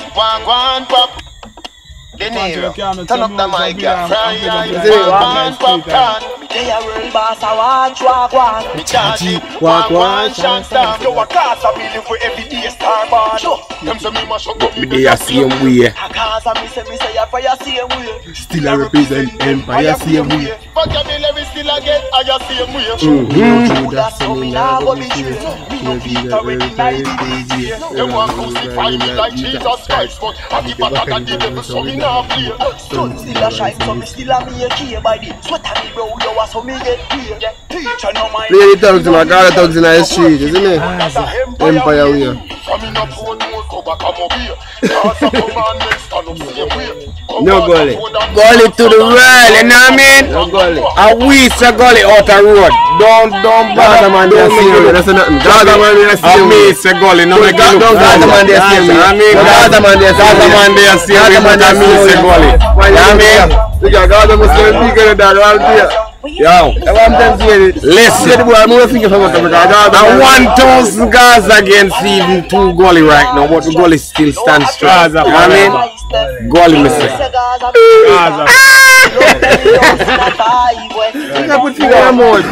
One, one, pop. The Punch Nero. the camera, Turn up the mic, yeah. Fry, some yeah. video, One, some one, video, some popcorn. Me dey a real boss, I walk, walk. Me One, walk, one, shot star. Yo, a cause I believe for every day star born. They a same way. A cause I me say, me say, I fire same way. Still I represent Empire same way. Vocabulary still I get, I just same way. Mm-hmm. Who that's so me nah go betray. Me no fit already night easy. They want to crucify me like Jesus Christ, but I be better than the devil, so me not play. Sun still a shine, so me still a me a key by the sweat of me bro, yo, so me get paid. Teacher no mind. Play the thugs in my got the thugs in the street, isn't it? That's a ah, Empire way. No cover come over here. Cause a commandment stand up same way. No gully. Gully to the world, you know what I mean? No gully. A we say gully out the road. Don't, don't Gaza bother man, they don't see you. make That's nothing. Gaza man, they see A you. me say gully, no make Gaza you look Gaza man, they see you. I mean, Gaza man, they see you. Gaza man, they see you. Gaza man, But I they me see say you. gully. Why You know what I mean? Look at Gaza Muslim bigger than that. All day. Yo, That's what I'm telling you. Listen. See the boy, I'm going to think of something because Gaza a man- 1,000 Gaza against even two gully right now, but the gully still stands strong. You know what I mean? Gully, me say. Gaza. Ah! You can put finger in your mouth.